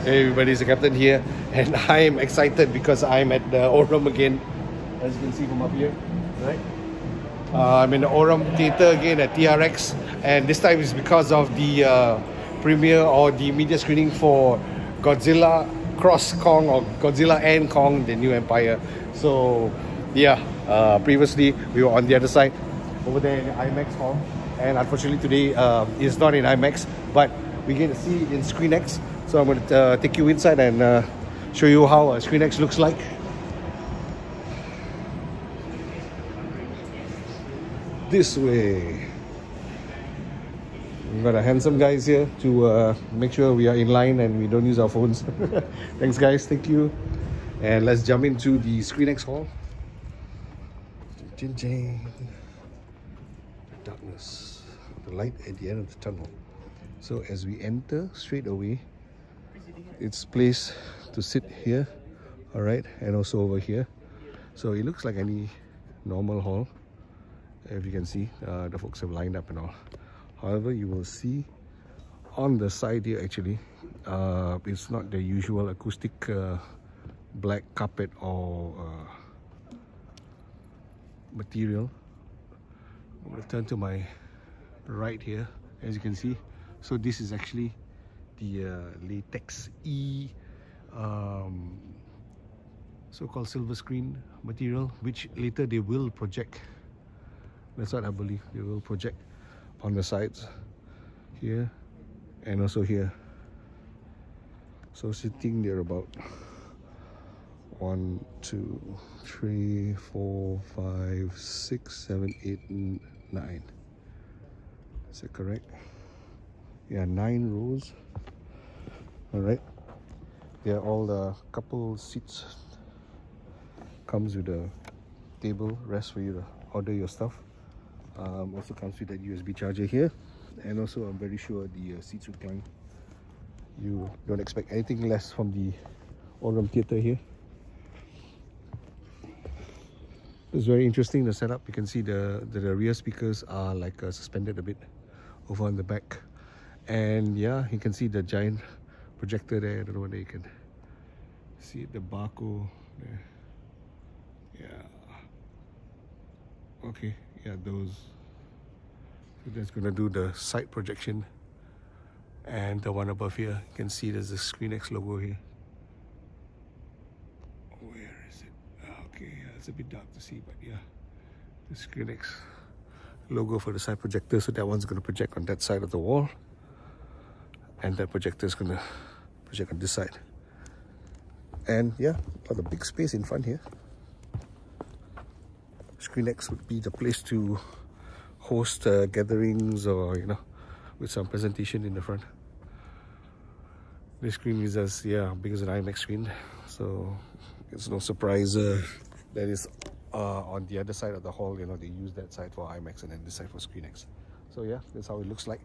Hey everybody, it's the captain here and I am excited because I'm at the Aurum again. As you can see from up here right? Uh, I'm in the Aurum Theatre again at TRX and this time is because of the uh, premiere or the media screening for Godzilla Cross Kong or Godzilla and Kong The New Empire. So yeah uh, previously we were on the other side. Over there in the IMAX hall and unfortunately today uh, it's not in IMAX but we get to see it in ScreenX so I'm going to uh, take you inside and uh, show you how a ScreenX looks like this way We've got a handsome guys here to uh, make sure we are in line and we don't use our phones. Thanks guys, thank you. And let's jump into the ScreenX hall. Jin Jin. Darkness. The light at the end of the tunnel. So as we enter straight away, it's place to sit here, alright, and also over here. So it looks like any normal hall. If you can see, uh, the folks have lined up and all. However, you will see on the side here actually, uh, it's not the usual acoustic uh, black carpet or uh, material. I'm going to turn to my right here, as you can see. So this is actually the uh, latex E um, so-called silver screen material, which later they will project. That's what I believe. They will project on the sides here and also here so sitting there about one two three four five six seven eight nine is that correct yeah nine rows all right. Yeah all the couple seats comes with a table rest for you to order your stuff. Um, also comes with that USB charger here. And also I'm very sure the uh, seats recline you don't expect anything less from the Aurum Theatre here. It's very interesting the setup. You can see the the, the rear speakers are like uh, suspended a bit over on the back. And yeah you can see the giant projector there I don't know whether you can see the Barco there. Yeah. Okay yeah those. So that's gonna do the side projection. And the one above here you can see there's a ScreenX logo here. Where is it? Ah, okay yeah, it's a bit dark to see but yeah. The ScreenX logo for the side projector so that one's gonna project on that side of the wall. And that projector is gonna project on this side. And yeah got a big space in front here. ScreenX would be the place to host uh, gatherings or you know with some presentation in the front. This screen is as yeah big as an IMAX screen. So it's no surprise uh, that is uh, on the other side of the hall you know they use that side for IMAX and then this side for ScreenX so yeah that's how it looks like.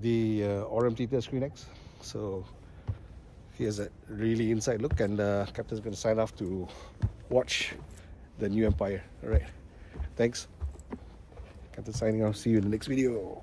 The uh, Aurum Theatre ScreenX so here's a really inside look and uh, Captain's going to sign off to watch the new empire. All right. Thanks. Captain signing off. See you in the next video